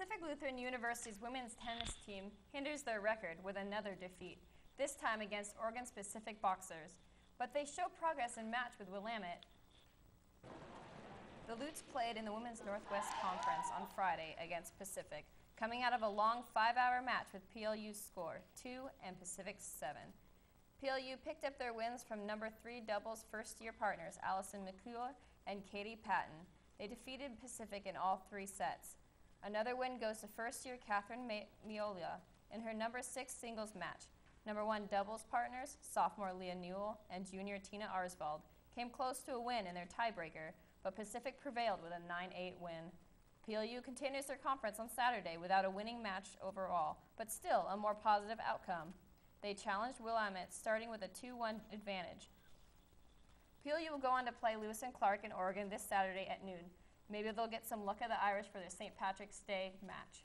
Pacific Lutheran University's women's tennis team hinders their record with another defeat, this time against Oregon Pacific Boxers. But they show progress in match with Willamette. The Lutes played in the Women's Northwest Conference on Friday against Pacific, coming out of a long five-hour match with PLU's score 2 and Pacific's 7. PLU picked up their wins from number three doubles first-year partners Allison McClure and Katie Patton. They defeated Pacific in all three sets. Another win goes to first-year Catherine Ma- Miola in her number six singles match. Number one doubles partners, sophomore Leah Newell and junior Tina Arsvald, came close to a win in their tiebreaker, but Pacific prevailed with a 9-8 win. PLU continues their conference on Saturday without a winning match overall, but still a more positive outcome. They challenged Willamette, starting with a 2-1 advantage. PLU will go on to play Lewis and Clark in Oregon this Saturday at noon. Maybe they'll get some luck of the Irish for their St. Patrick's Day match.